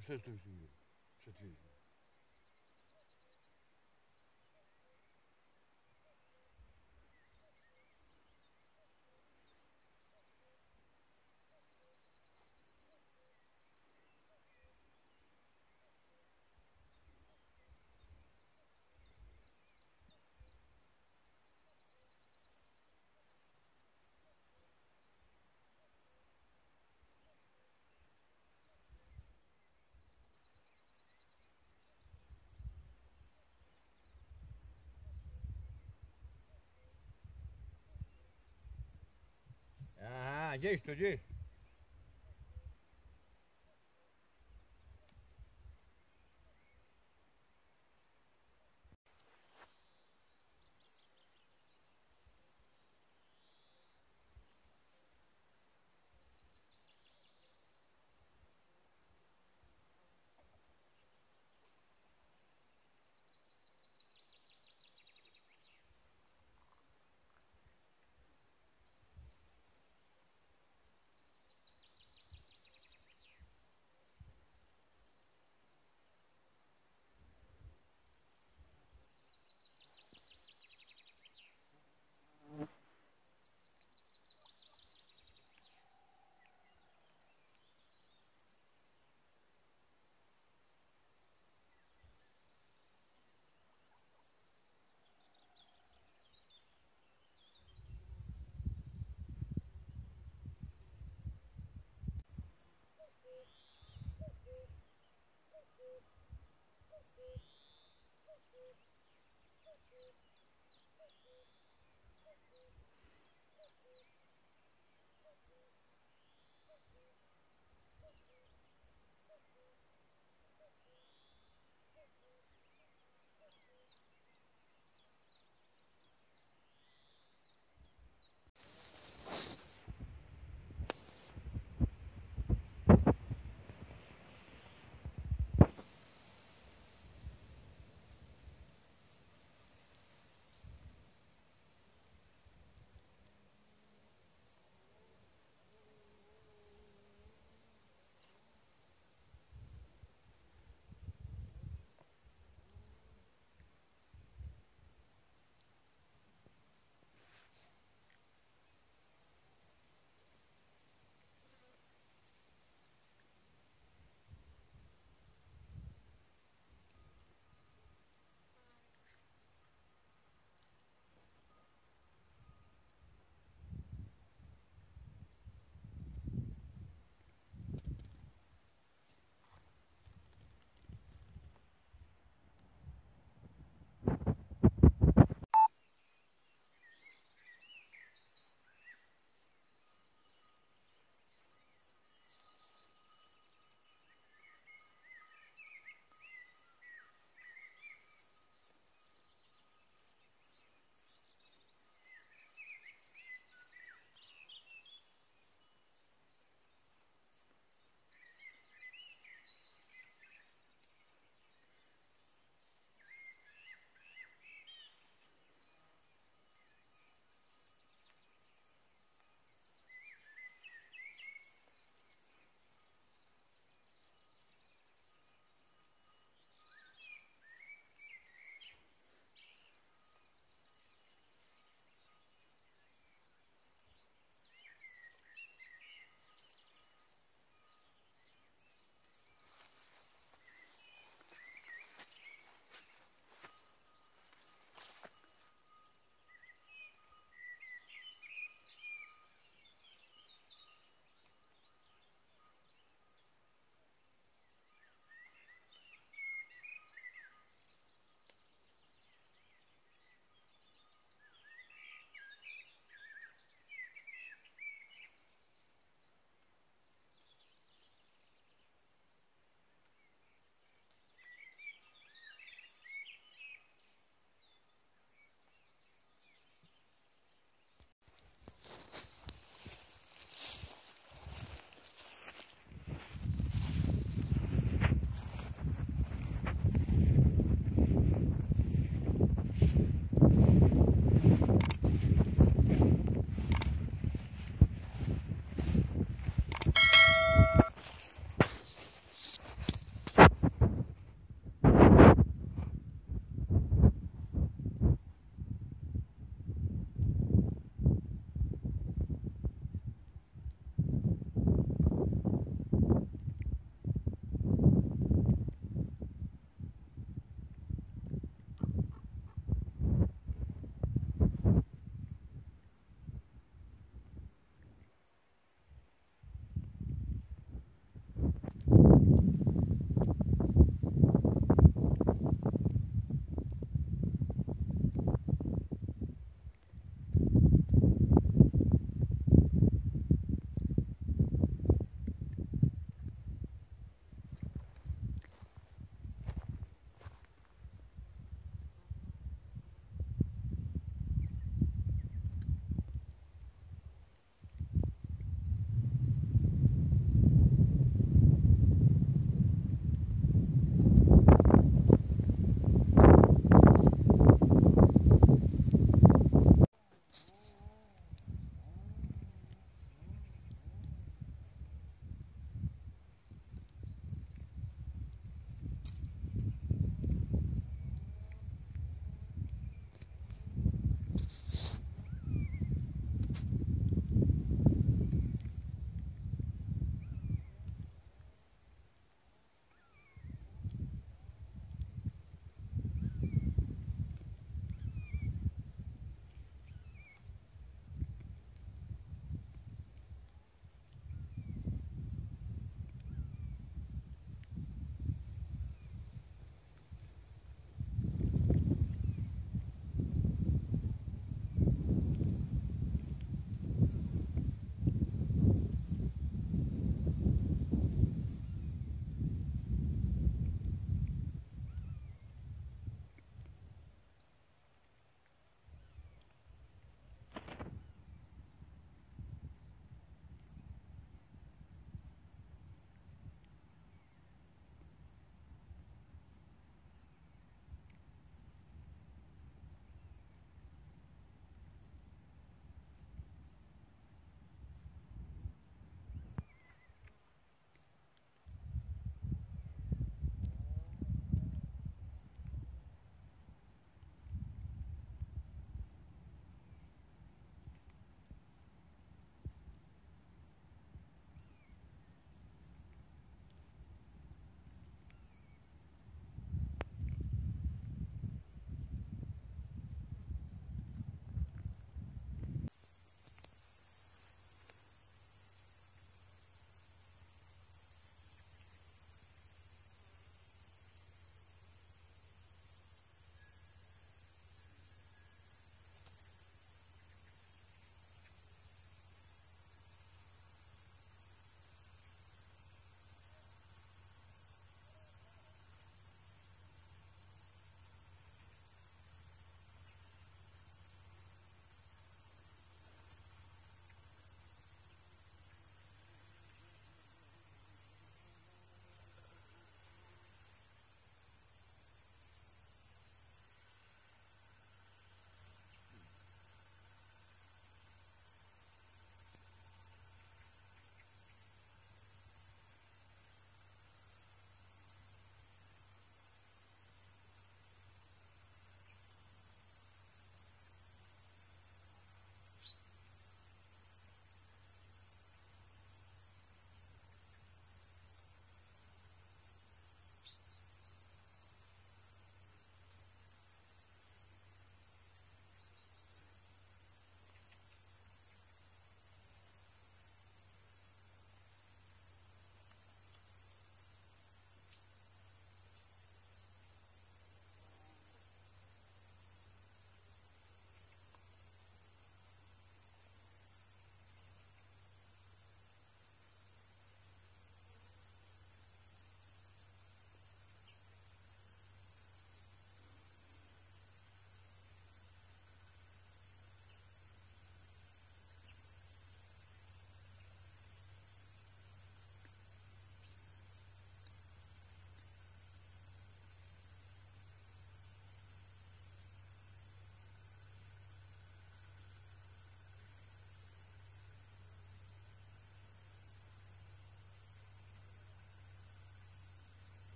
Przez to już nie Przed Mas é isso, tu?